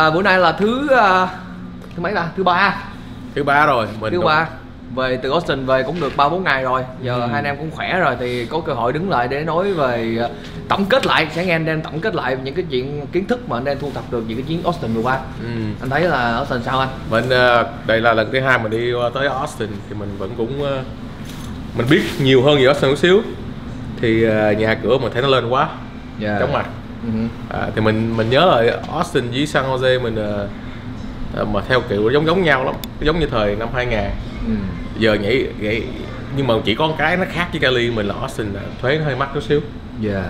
à, bữa nay là thứ à, thứ mấy ta? Thứ ba. Thứ ba rồi mình thứ cũng- ba. Về từ Austin về cũng được ba bốn ngày rồi. Giờ Ừ. hai anh em cũng khỏe rồi thì có cơ hội đứng lại để nói về à, tổng kết lại. Sẽ nghe anh đang tổng kết lại những cái chuyện kiến thức mà anh đang thu thập được những cái chuyến Austin vừa qua. Ừ. anh thấy là Austin sao anh? Mình ờ, đây là lần thứ hai mình đi tới Austin thì mình vẫn cũng ờ, mình biết nhiều hơn về Austin một xíu. Thì ờ, nhà cửa mình thấy nó lên quá. Dạ. chóng mặt. À, thì mình mình nhớ là Austin với San Jose mình ờ, ờ, mà theo kiểu giống giống nhau lắm giống như thời năm 2000 Ừ. giờ nhảy vậy nhưng mà chỉ có một cái nó khác với Cali mình là Austin là thuế nó hơi mắc chút xíu. Dạ.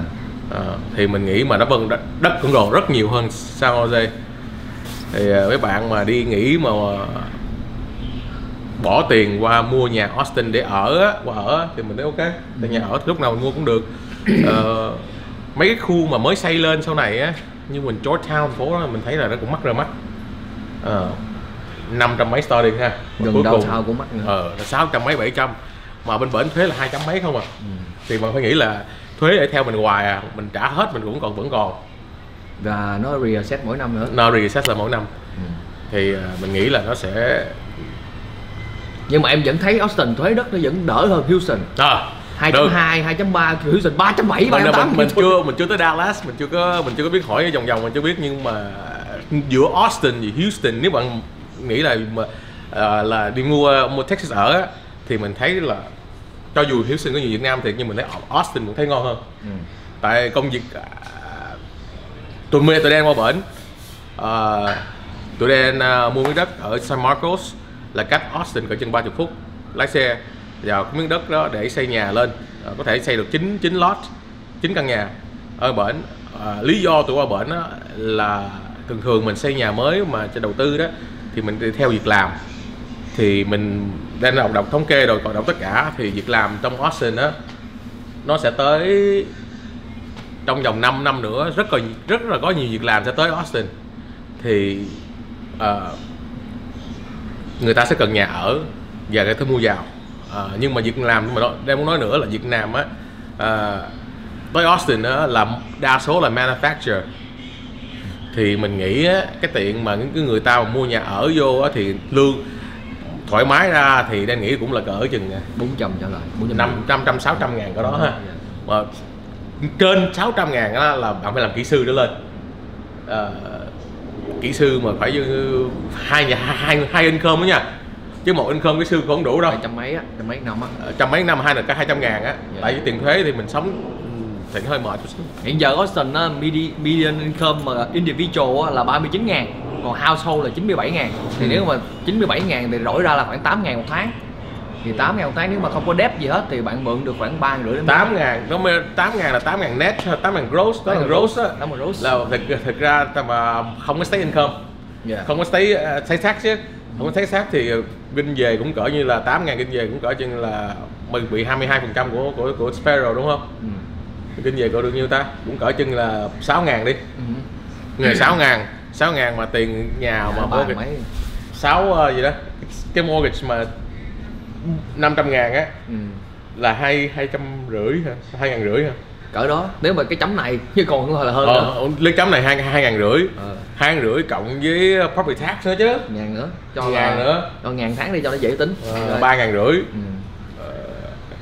à, thì mình nghĩ mà nó vâng đất, đất cũng còn rất nhiều hơn San Jose. Thì à, mấy bạn mà đi nghỉ mà bỏ tiền qua mua nhà Austin để ở qua ở thì mình thấy ok. Tại nhà ở thì lúc nào mình mua cũng được. Ờ, mấy cái khu mà mới xây lên sau này á như mình Georgetown phố đó mình thấy là nó cũng mắc ra mắt. Ờ, năm trăm mấy starting ha. Và gần cuối cùng- sao cũng mắc nữa. ờ là sáu trăm mấy bảy trăm. Mà bên bển thuế là hai trăm mấy không à. Ừ. thì mình phải nghĩ là thuế để theo mình hoài à mình trả hết mình cũng còn vẫn còn. Và nó reset mỗi năm nữa. No reset là mỗi năm. Ừ. thì à, mình nghĩ là nó sẽ nhưng mà em vẫn thấy Austin thuế đất nó vẫn đỡ hơn Houston. À, 2.2, 2.3, Houston 3.7, mình, 3.8 mình, mình chưa mình chưa tới Dallas mình chưa có mình chưa có biết hỏi vòng vòng mình chưa biết nhưng mà giữa Austin và Houston nếu bạn nghĩ là mà à, là đi mua mua Texas ở á, thì mình thấy là cho dù Houston có nhiều Việt Nam thì nhưng mình thấy Austin cũng thấy ngon hơn. Ừ. tại công việc à, tụi mê tụi đen qua bển. À, tụi đen à, mua miếng đất ở San Marcos là cách Austin cỡ chừng 30 phút lái xe Dạ, vào cái miếng đất đó để xây nhà lên. À, có thể xây được 9 9 lot 9 căn nhà. Ở bển à, lý do tụi qua bển đó là thường thường mình xây nhà mới mà cho đầu tư đó thì mình theo việc làm. Thì mình đang đọc đọc thống kê rồi còn đọc tất cả thì việc làm trong Austin đó nó sẽ tới trong vòng 5 năm nữa rất là rất là có nhiều việc làm sẽ tới Austin. Thì uh, người ta sẽ cần nhà ở và người ta mua vào. Ờ, nhưng mà việc làm mà đang muốn nói nữa là Việt Nam á ờ, tới Austin á là đa số là manufacturer. Thì mình nghĩ á, cái tiện mà những cái người ta mà mua nhà ở vô á, thì lương thoải mái ra thì đang nghĩ cũng là cỡ chừng 400 trở lại 400 năm trăm trăm sáu trăm ngàn cái đó ha. Dạ. mà trên 600 ngàn đó là bạn phải làm kỹ sư trở lên. Ờ, kỹ sư mà phải như hai nhà hai hai income đó nha chứ một income sư cũng không đủ đâu. Trăm mấy á trăm mấy năm á. Ờ, trăm mấy năm hai là cả hai trăm ngàn á. Dạ. tại vì tiền thuế thì mình sống ừ, thì nó hơi mệt hiện giờ Austin á medi- median income mà individual á, là 39 ngàn còn household là 97 ngàn. Thì Ừ. nếu mà 97 ngàn thì đổi ra là khoảng 8 ngàn một tháng. Thì 8 ngàn một tháng nếu mà không có debt gì hết thì bạn mượn được khoảng 3 rưỡi đến 8 ngàn. nó mới 8 ngàn là 8 ngàn net 8 ngàn gross đó là gross á. Là gross. Là thực, thực ra mà không có state income. Dạ. không có state uh, state tax chứ không state tax thì uh, kinh về cũng cỡ như là 8 ngàn kinh về cũng cỡ chừng là mình bị 22 phần trăm của của của Sparrow đúng không Ừ. kinh về cỡ được nhiêu ta cũng cỡ chừng là 6 ngàn đi Ừ. ngày 6 ngàn 6 ngàn mà tiền nhà mà mortgage mấy 6 uh, gì đó cái mortgage mà 500 ngàn á ừ. là hai hai trăm rưỡi hả hai ngàn rưỡi hả cỡ đó. Nếu mà cái chấm này chứ còn là hơn nữa. ờ, lên chấm này hai hai ngàn rưỡi. Ờ. hai ngàn rưỡi cộng với property tax nữa chứ. Ngàn nữa. Cho ngàn là, nữa. cho ngàn tháng đi cho nó dễ tính. Ờ, ba ngàn rưỡi. Ừ.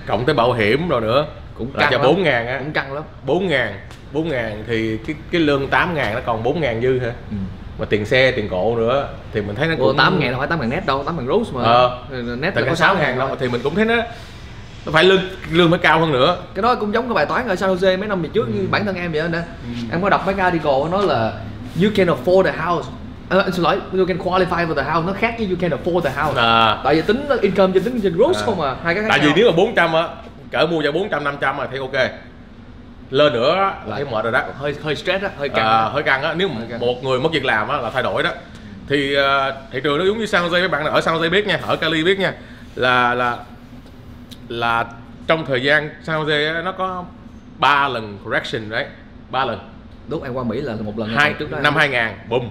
cộng tới bảo hiểm rồi nữa. Cũng là cho bốn ngàn á. Cũng căng lắm. Bốn ngàn. Bốn ngàn thì cái cái lương 8 ngàn nó còn 4 ngàn dư hả? Ừ. mà tiền xe tiền cộ nữa thì mình thấy nó cũng 8 ngàn đâu phải 8 ngàn net đâu 8 ngàn gross mà. Ờ. net là có 6 ngàn đâu thì mình cũng thấy nó nó phải lương lương phải cao hơn nữa. Cái đó cũng giống cái bài toán ở San Jose mấy năm về trước Ừ. như bản thân em vậy đó nè. Em có đọc mấy cái article nó là you can afford the house. À, anh xin lỗi you can qualify for the house. Nó khác với you can afford the house. À, tại vì tính income trên tính trên gross À. không à hai cái khác tại vì nếu mà 400 á cỡ mua cho 400 500 mà thấy ok. Lên nữa là thấy mệt rồi đó. Hơi hơi stress á hơi căng à, hơi căng á. Nếu căng. một người mất việc làm á là thay đổi đó. Thì à, thị trường nó giống như San Jose mấy bạn ở San Jose biết nha ở Cali biết nha là là là trong thời gian Jose á, nó có ba lần correction đấy. Ba lần. Lúc em qua Mỹ là một lần hai trước đó. năm 2000 boom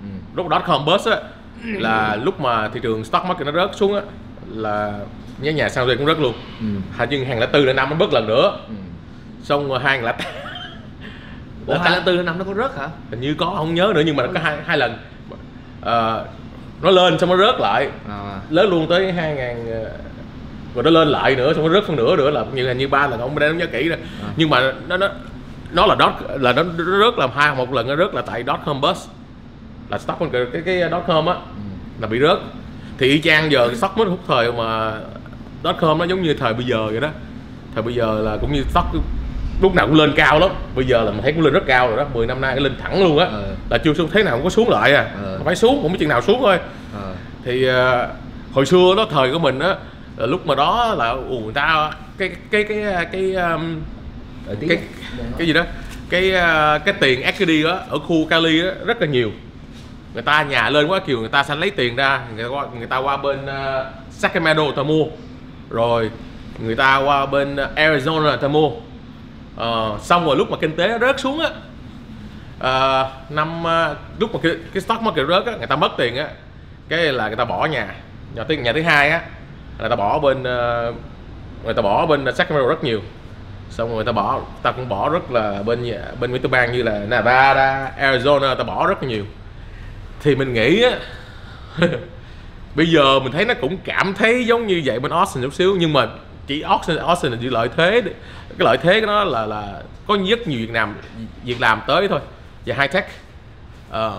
Ừ. lúc dot com bust á là lúc mà thị trường stock market nó rớt xuống á là nhớ nhà San Jose cũng rớt luôn. Ừ. hình như hàng là tư là năm nó bớt lần nữa. Ừ. xong rồi hai là Ủa Là ta- 204 năm nó có rớt hả? hình như có không nhớ nữa nhưng mà nó có hai hai lần. Ờ, nó lên xong nó rớt lại. À, lớn luôn tới 2000 ờ, rồi nó lên lại nữa xong nó rớt phân nửa nữa là như hình như ba lần không đem nhớ kỹ rồi. À. nhưng mà nó nó nó là dot là nó nó rớt làm hai một lần nó rớt là tại dot com bus. Là stock market cái cái dot com á ừ. là bị rớt. Thì y chang giờ cái stock mới hút thời mà dot com nó giống như thời bây giờ vậy đó. Thời bây giờ là cũng như stock lúc nào cũng lên cao lắm. Bây giờ là mình thấy cũng lên rất cao rồi đó 10 năm nay nó lên thẳng luôn á. Ừ. là chưa xuống thế nào cũng có xuống lại à. Ừ. phải xuống cũng biết chừng nào xuống thôi. À, thì ờ, hồi xưa đó thời của mình á lúc mà đó là ù người ta cái cái cái cái cái um, đợi tí. cái cái gì đó cái ờ, cái tiền equity đó ở khu Cali đó rất là nhiều. Người ta nhà lên quá kiều người ta sẽ lấy tiền ra người ta qua, người ta qua bên ờ, Sacramento người ta mua. Rồi người ta qua bên ờ, Arizona người ta mua. Ờ, xong rồi lúc mà kinh tế nó rớt xuống á ờ, năm ờ, lúc mà cái, cái stock market rớt á người ta mất tiền á. Cái là người ta bỏ nhà nhà thứ nhà thứ hai á người ta bỏ bên ờ, người ta bỏ bên Sacramento rất nhiều. Xong rồi người ta bỏ ta cũng bỏ rất là bên bên mấy bang như là Nevada, Arizona ta bỏ rất là nhiều. Thì mình nghĩ á bây giờ mình thấy nó cũng cảm thấy giống như vậy bên Austin chút xíu nhưng mà chỉ Austin Austin là chỉ lợi thế cái lợi thế của nó là là có rất nhiều việc làm việc làm tới thôi và high tech. À,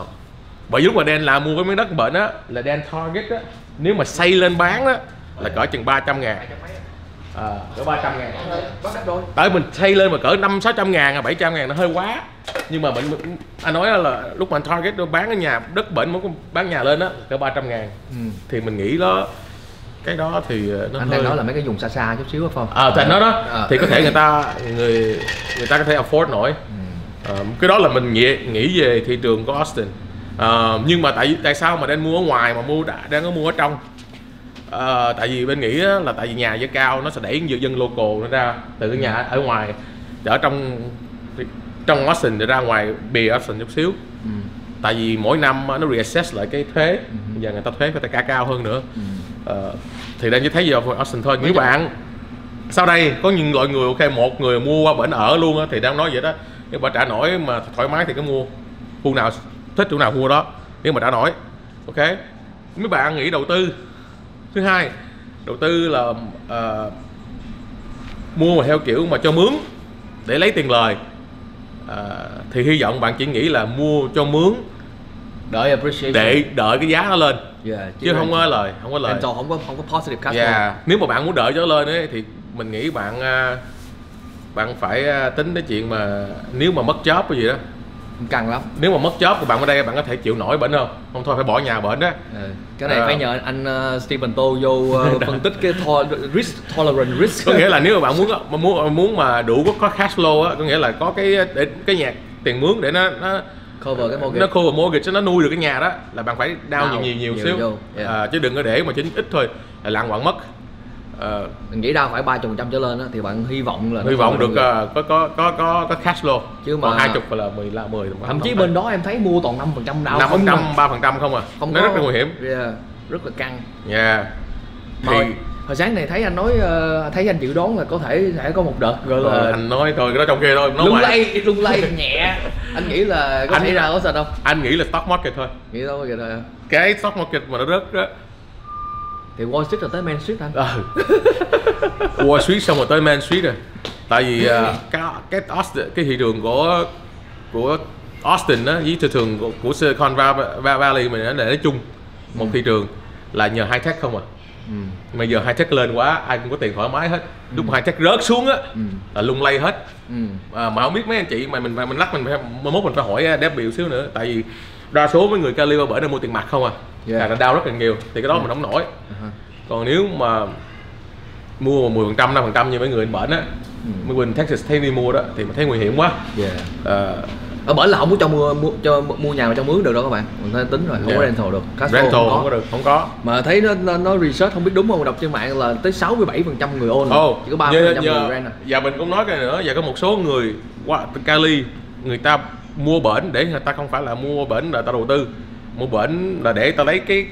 bởi vì lúc mà Dan làm mua cái miếng đất bệnh á là Dan target á nếu mà xây lên bán á là cỡ chừng 300 ngàn. À, cỡ 300 ngàn. Tại mình xây lên mà cỡ năm sáu trăm ngàn à bảy trăm ngàn nó hơi quá. Nhưng mà mình anh nói là lúc mà target đưa bán cái nhà đất bệnh muốn bán nhà lên á cỡ ba trăm ngàn. Ừ. thì mình nghĩ đó cái đó thì ờ, nó Anh hơi đang nói là mấy cái vùng xa xa chút xíu phải không? à tại nó đó. À. thì có thể người ta người người ta có thể afford nổi. Ừ. Ờ, cái đó là mình nghĩ, nghĩ về thị trường của Austin. Ờ, nhưng mà tại tại sao mà đang mua ở ngoài mà mua đã đang có mua ở trong Ờ, tại vì bên nghĩ á, là tại vì nhà giá cao nó sẽ đẩy dân local nó ra từ cái nhà ở ngoài ở trong trong Austin để ra ngoài bìa Austin chút xíu. Ừ. tại vì mỗi năm nó reassess lại cái thuế. Ừ. giờ người ta thuế phải ta cả cao hơn nữa. Ừ. Ờ, thì đang chỉ thấy giờ Austin thôi. Nếu bạn sau đây có những loại người ok một người mua qua bển ở luôn á thì đang nói vậy đó. Nếu mà trả nổi mà thoải mái thì cứ mua. Khu nào thích chỗ nào mua đó. Nếu mà trả nổi ok. Mấy bạn nghĩ đầu tư thứ hai đầu tư là ờ, mua mà theo kiểu mà cho mướn để lấy tiền lời Ờ, thì hy vọng bạn chỉ nghĩ là mua cho mướn Đợi appreciation. để đợi cái giá nó lên Yeah, chứ không có lời không có lời rental không có không có positive cash flow. Dạ, nếu mà bạn muốn đợi cho nó lên ấy, thì mình nghĩ bạn à, bạn phải tính cái chuyện mà nếu mà mất job cái gì đó Căng lắm. nếu mà mất job thì bạn ở đây bạn có thể chịu nổi bệnh không không thôi phải bỏ nhà bệnh đó Ừ. Cái này Ờ. phải nhờ anh uh, Stephen Tô vô uh, phân tích cái to, risk tolerant risk. có nghĩa là nếu mà bạn muốn mà muốn muốn mà đủ có- có cash flow á có nghĩa là có cái để cái nhà tiền mướn để nó nó cover cái mortgage. nó cover mortgage cho nó nuôi được cái nhà đó là bạn phải Down nhiều nhiều nhiều, nhiều xíu vô, yeah. à, chứ đừng có để mà chính ít thôi là lặng bạn mất Ờ, Mình nghĩ ra phải 30 trăm trở lên á thì bạn hy vọng là hy vọng được à, có có có có có cash flow Chứ mà- còn hai chục là mười là mười Thậm chí bên đó em thấy mua toàn 5% phần trăm nào năm phần trăm ba phần trăm không à không nó có rất là nguy hiểm Yeah, rất là căng. yeah. Thì hồi, hồi sáng này thấy anh nói ờ, thấy anh dự đoán là có thể sẽ có một đợt gọi rồi là anh nói thôi cái đó trong kia thôi nói lung lay lung lay nhẹ. Anh nghĩ là có Anh- xảy ra có sao không? anh nghĩ là stock market thôi Nghĩ đâu vậy thôi. cái stock market mà nó rớt đó Thì Wall Street rồi tới Main Street anh. ờ. Wall Street xong rồi tới Main Street rồi tại vì à, cái cái Austin, cái thị trường của của Austin á với thị trường của, của Silicon Va- Va- Valley mình nó là nói chung một thị trường là nhờ high tech không à Ừ. mà giờ high tech lên quá ai cũng có tiền thoải mái hết lúc mà high tech rớt xuống á Ừ. là lung lay hết Ừ. à, mà không biết mấy anh chị mà mình mà mình lắc mình phải mốt mình phải hỏi đáp biểu xíu nữa tại vì đa số mấy người Cali bển là mua tiền mặt không à? Yeah. là đau rất là nhiều thì cái đó mình không nổi. Uh-huh. còn nếu mà mua 10 phần trăm năm phần trăm như mấy người bên bển á Ừ. mấy bên Texas thấy đi mua đó thì mình thấy nguy hiểm quá. Yeah. à, ở bển là không có cho mua mua cho mua nhà mà cho mướn được đâu các bạn. Mình phải tính rồi không có Yeah. rental được. Cash flow rental không không có có. được không có. Mà thấy nó nó, nó research không biết đúng không? Đọc trên mạng là tới 67 phần trăm người own Ồ, chỉ có 3 giờ, phần trăm người rent à giờ mình cũng nói cái này nữa. Giờ có một số người qua Cali người ta mua bển để người ta không phải là mua bển là ta đầu tư. Mua bển là để ta lấy cái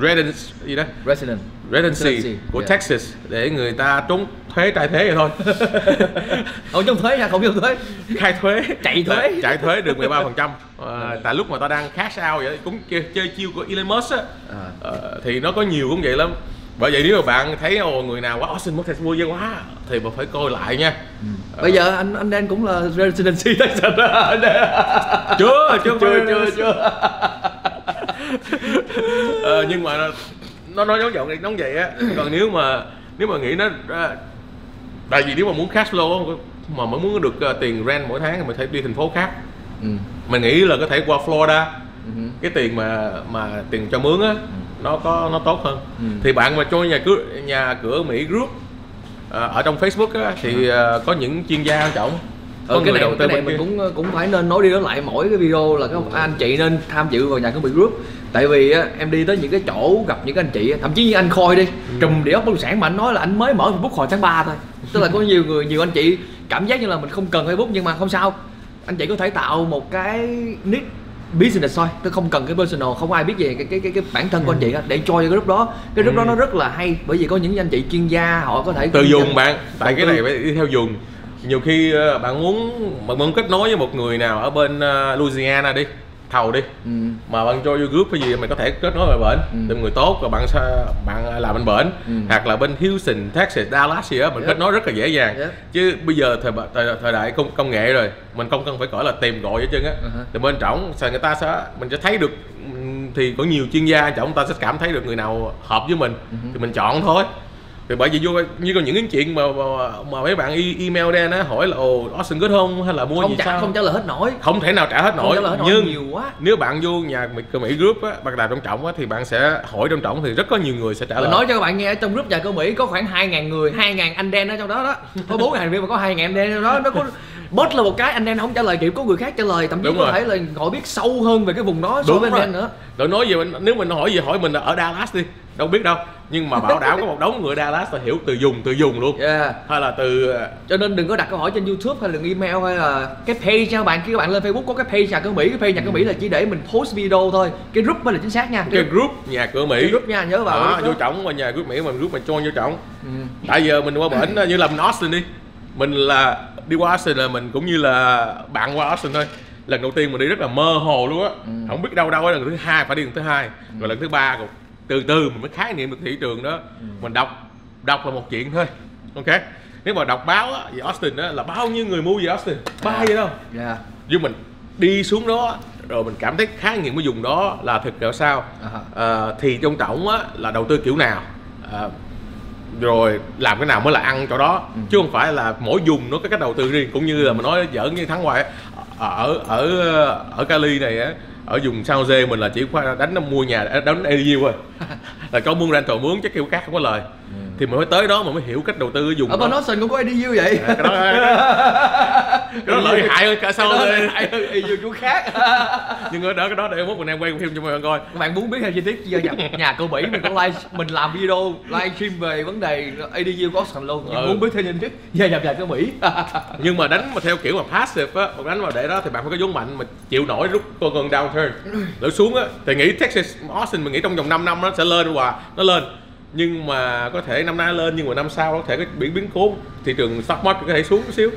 residence gì đó? Resident residency Residency, của yeah. Texas để người ta trốn thuế trai thế vậy thôi. Không trong thuế nha không trong thuế. Khai thuế. Chạy thuế. chạy thuế được 13 phần trăm. Tại lúc mà ta đang cash out vậy cũng chơi, chơi chiêu của Elon Musk á À. Ờ, thì nó có nhiều cũng vậy lắm bởi vậy nếu mà bạn thấy ồ người nào quá Austin Texas mua dữ quá thì bạn phải coi lại nha. Bây giờ anh anh Dan cũng là residency Texas chưa chưa chưa chưa chưa Ờ, nhưng mà nó nó nói giống vậy giống vậy á. Còn nếu mà nếu mà nghĩ nó tại vì nếu mà muốn cash flow mà mới muốn được ờ, tiền rent mỗi tháng thì mình phải đi thành phố khác. Ừ. mình nghĩ là có thể qua Florida. Ừ. cái tiền mà mà tiền cho mướn á nó có nó tốt hơn Ừ. thì bạn mà cho nhà cửa nhà cửa Mỹ group ờ, ở trong Facebook á, thì ờ, có những chuyên gia trọng Ừ, cái người này, đầu cái này mình kia. cũng cũng phải nên nói đi nói lại mỗi cái video là các anh chị nên tham dự vào nhà của Mỹ Group tại vì á, em đi tới những cái chỗ gặp những cái anh chị thậm chí như anh Khôi đi Ừ. trùm địa ốc bất động sản mà anh nói là anh mới mở Facebook hồi tháng 3 thôi tức là có nhiều người nhiều anh chị cảm giác như là mình không cần Facebook nhưng mà không sao anh chị có thể tạo một cái nick business thôi tôi không cần cái personal không ai biết về cái cái cái, cái bản thân của anh chị á để cho cái group đó cái group đó Ừ. nó rất là hay bởi vì có những anh chị chuyên gia họ có thể kinh dùng doanh- bạn tại cái này phải đi theo dùng. Nhiều khi ờ, bạn muốn bạn muốn kết nối với một người nào ở bên ờ, Louisiana đi thầu đi ừ. mà bạn cho vô group cái gì mày có thể kết nối về bển Ừ. tìm người tốt rồi bạn bạn làm bên bển Ừ. hoặc là bên Houston, Texas, Dallas gì đó mình Yep. kết nối rất là dễ dàng Yep. chứ bây giờ thời thời, thời đại công công nghệ rồi mình không cần phải gọi là tìm gọi vậy chân á Uh-huh. thì bên trọng sao người ta sẽ mình sẽ thấy được thì có nhiều chuyên gia trọng ta sẽ cảm thấy được người nào hợp với mình Uh-huh. thì mình chọn thôi thì bởi vì vô như có những cái chuyện mà mà, mà mấy bạn email đen á hỏi là ồ Austin good không? Hay là mua không gì trả sao? không trả lời hết nổi. Không thể nào trả hết nổi. trả lời hết nổi nhưng nhiều quá. nếu bạn vô nhà cơ Mỹ group á, bạn làm trong trọng á, thì bạn sẽ hỏi trong trọng thì rất có nhiều người sẽ trả Mình lời. nói cho các bạn nghe ở trong group nhà cơ Mỹ có khoảng 2.000 người 2.000 anh đen ở trong đó đó. Có 4 thành viên mà có 2.000 anh đen trong đó. Nó có bớt là một cái anh đen không trả lời kịp có người khác trả lời thậm chí Đúng có rồi. thể là họ biết sâu hơn về cái vùng đó so Đúng với anh rồi. đen nữa. Rồi nói mình, nếu mình hỏi gì hỏi mình là ở Dallas đi đâu biết đâu nhưng mà bảo đảm có một đống người Dallas là hiểu từ dùng từ dùng luôn. Yeah. hay là từ ờ, cho nên đừng có đặt câu hỏi trên YouTube hay là email hay là cái page các bạn khi các bạn lên Facebook có cái page nhà cơ Mỹ cái page nhà cơ Mỹ là chỉ để mình post video thôi. Cái group mới là chính xác nha. Cái group nhà cửa Mỹ. Cái group nha nhớ vào đó, cái vô trọng mà nhà group Mỹ mà group mà join vô trọng Ừ. tại giờ mình qua bển như là mình Austin đi. Mình là đi qua Austin là mình cũng như là bạn qua Austin thôi. Lần đầu tiên mình đi rất là mơ hồ luôn á. Ừ. không biết đâu đâu lần thứ hai phải đi lần thứ hai. Rồi lần thứ ba còn từ từ mình mới khái niệm được thị trường đó Ừ. mình đọc đọc là một chuyện thôi ok nếu mà đọc báo á, về Austin á, là bao nhiêu người mua về Austin ba À. vậy đâu yeah. nhưng mình đi xuống đó rồi mình cảm thấy khái niệm cái vùng đó là thực ra sao À ha. Ờ, thì trong trọng á là đầu tư kiểu nào Ờ, rồi làm cái nào mới là ăn chỗ đó Ừ. chứ không phải là mỗi vùng nó có cách đầu tư riêng cũng như là mình nói giỡn như thắng ngoài ở ở ở Cali này á ở vùng San Jose mình là chỉ phải đánh mua nhà đánh ADU thôi. Là có muốn rental mướn chắc kêu cát không có lời thì mình mới tới đó mình mới hiểu cách đầu tư vùng ở bên. Austin cũng có IDU vậy. À, cái đó cái đó lợi hại hơn cả sau đây. IDU chỗ khác. Nhưng ở đó cái đó để mốt mình em quay phim cho mọi người coi. Các bạn muốn biết thêm chi tiết giờ nhập nhà cơ Mỹ mình có live mình làm video live stream về vấn đề ADU của Austin luôn. Nhưng Ừ. muốn biết thêm chi tiết. Giờ nhập nhà cơ Mỹ. Nhưng mà đánh mà theo kiểu mà passive á một đánh vào để đó thì bạn phải có vốn mạnh mà chịu nổi lúc con gần downturn. Lỡ xuống á thì nghĩ Texas Austin mình nghĩ trong vòng 5 năm nó sẽ lên hòa nó lên nhưng mà có thể năm nay lên nhưng mà năm sau có thể có biến biến cố thị trường stock market có thể xuống một xíu.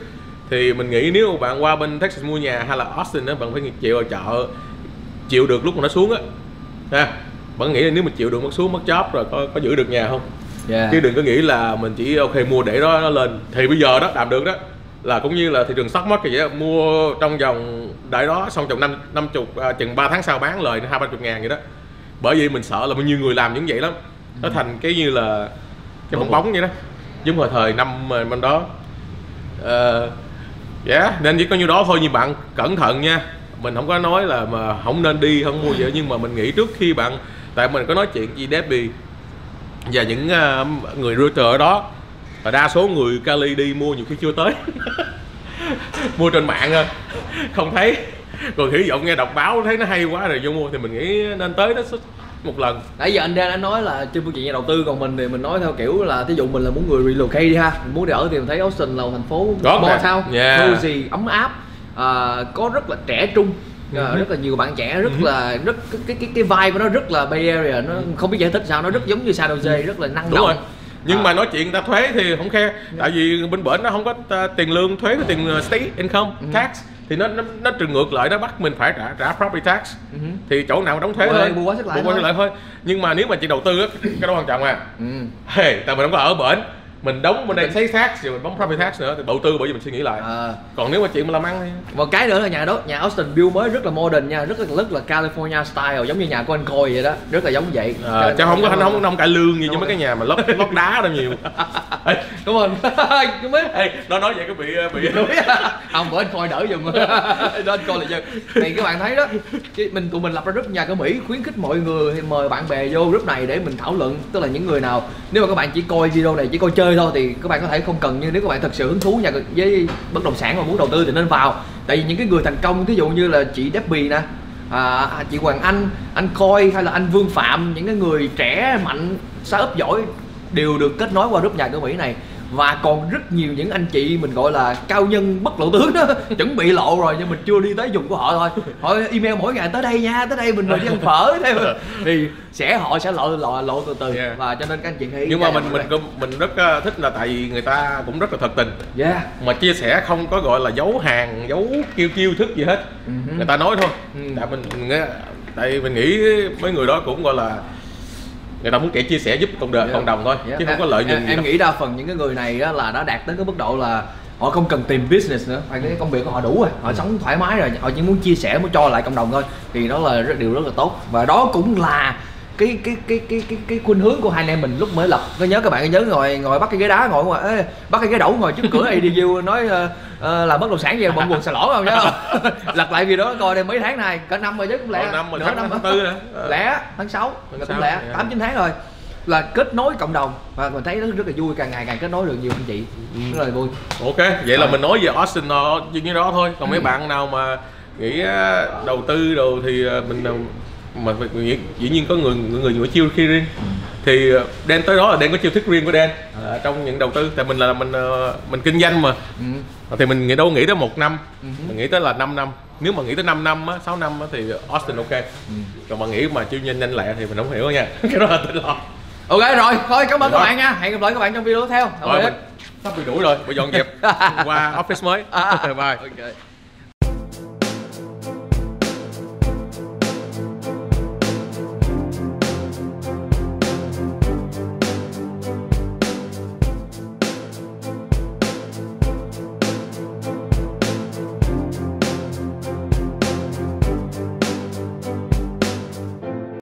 Thì mình nghĩ nếu bạn qua bên Texas mua nhà hay là Austin á bạn phải chịu ở chợ chịu được lúc mà nó xuống á. Ha bạn nghĩ là nếu mà chịu được mất xuống mất job rồi có có giữ được nhà không? Yeah. chứ đừng có nghĩ là mình chỉ ok mua để đó nó lên. Thì bây giờ đó làm được đó. Là cũng như là thị trường stock market vậy đó, mua trong vòng đợi đó xong trong năm năm chục à, chừng 3 tháng sau bán lời hai ba chục ngàn vậy đó. Bởi vì mình sợ là bao nhiêu người làm những vậy lắm nó thành cái như là cái bong bóng. vậy đó. Giống hồi thời năm mà năm đó. Ờ, yeah, nên chỉ có nhiêu đó thôi nhưng bạn cẩn thận nha. Mình không có nói là mà không nên đi không mua gì nhưng mà mình nghĩ trước khi bạn tại mình có nói chuyện với Debbie và những ờ, người realtor ở đó và đa số người Cali đi mua nhiều khi chưa tới. Mua trên mạng thôi. Không thấy. Còn hy vọng nghe đọc báo thấy nó hay quá rồi vô mua thì mình nghĩ nên tới đó một lần nãy giờ anh Dan đã nói là trên phương diện nhà đầu tư còn mình thì mình nói theo kiểu là thí dụ mình là muốn người relocate đi ha mình muốn đi ở thì mình thấy Austin là một thành phố nè. town Yeah. cozy ấm áp à, có rất là trẻ trung Ừ. rất là nhiều bạn trẻ rất là rất cái cái cái, vibe của nó rất là Bay Area nó không biết giải thích sao nó rất giống như San Jose rất là năng đúng động rồi nhưng À. mà nói chuyện ta thuế thì không khe tại vì bên bển nó không có ta, tiền lương thuế với tiền uh, state income Ừ. tax thì nó nó nó trừ ngược lại nó bắt mình phải trả trả property tax. Ừ. thì chỗ nào đóng thuế thôi bù quá sức lại thôi. nhưng mà nếu mà chị đầu tư á cái đó quan trọng à. Ừ. hey, tại mình không có ở bển mình đóng bên đây. state tax rồi mình đóng property tax nữa thì đầu tư bởi vì mình suy nghĩ lại. Ờ. còn nếu mà chuyện mà làm ăn thì một cái nữa là nhà đó nhà Austin build mới rất là modern nha rất là rất là California style giống như nhà của anh Coy vậy đó rất là giống vậy. À, chứ không có không không không cải lương gì cho mấy cái nhà mà lót lót đá đâu nhiều. Cảm ơn cái mấy ê, nó nói vậy có bị bị không bữa anh coi đỡ giùm. Đó anh coi là dân thì các bạn thấy đó mình tụi mình lập ra group nhà ở Mỹ khuyến khích mọi người thì mời bạn bè vô group này để mình thảo luận tức là những người nào nếu mà các bạn chỉ coi video này chỉ coi chơi thôi thì các bạn có thể không cần nhưng nếu các bạn thật sự hứng thú nhà với bất động sản và muốn đầu tư thì nên vào. Tại vì những cái người thành công ví dụ như là chị Debbie nè à, à chị Hoàng Anh anh Coi hay là anh Vương Phạm những cái người trẻ mạnh startup giỏi đều được kết nối qua group nhà cửa Mỹ này và còn rất nhiều những anh chị mình gọi là cao nhân bất lộ tướng đó chuẩn bị lộ rồi nhưng mình chưa đi tới dùng của họ thôi họ email mỗi ngày tới đây nha tới đây mình mời đi ăn phở thì sẽ họ sẽ lộ lộ lộ từ từ Yeah. và cho nên các anh chị hãy nhưng mà mình mình cũng- mình rất ờ, thích là tại vì người ta cũng rất là thật tình yeah mà chia sẻ không có gọi là giấu hàng giấu kêu chiêu thức gì hết hứ. người ta nói thôi Ừ. tại mình tại mình nghĩ mấy người đó cũng gọi là người ta muốn kể chia sẻ giúp cộng đồng Yeah. cộng đồng thôi Yeah. chứ không có lợi nhuận em, em nghĩ đa phần những cái người này á, là đã đạt tới cái mức độ là họ không cần tìm business nữa hay cái công việc của họ đủ rồi họ sống thoải mái rồi họ chỉ muốn chia sẻ muốn cho lại cộng đồng thôi thì đó là rất điều rất là tốt. Và đó cũng là cái cái cái cái cái cái khuynh hướng của hai anh em mình lúc mới lập. Có nhớ các bạn có nhớ ngồi ngồi bắt cái ghế đá ngồi ngoài ê, bắt cái ghế đẩu ngồi trước cửa ADU nói uh, là bất động sản gì? Bận quần xà lỗ không? Nhớ không? Lật lại video đó coi đây mấy tháng này cả năm rồi chứ cũng lẽ. Còn năm nửa tháng năm tháng tư nữa Ờ. lẻ tháng 6 Tháng là cũng sáu, lẻ yeah. tám chín tháng rồi. Là kết nối cộng đồng. Và mình thấy nó rất là vui càng ngày càng kết nối được nhiều anh chị. Rất là vui. Ok vậy là Ờ. mình nói về Austin nó như như đó thôi. Còn mấy Ừ. bạn nào mà nghĩ ờ, đầu tư đồ thì ờ, mình ờ, mà dĩ nhiên có người người người, người chiêu khi riêng thì ờ, Dan tới đó là Dan có chiêu thức riêng của Dan ờ, trong những đầu tư. Tại mình là mình ờ, mình kinh doanh mà. Ừ. thì mình nghĩ đâu nghĩ tới một năm. Ừ. mình nghĩ tới là 5 năm. Nếu mà nghĩ tới 5 năm á 6 năm á thì Austin ok. Ừ. còn mà nghĩ mà chiêu nhanh nhanh lẹ thì mình không hiểu nha. Cái đó là tính lo. Ok rồi. Thôi cảm ơn các bạn nha. Hẹn gặp lại các bạn trong video tiếp theo. Rồi mình sắp bị đuổi rồi. Bây dọn dẹp. Qua office mới. À, à. bye. Ok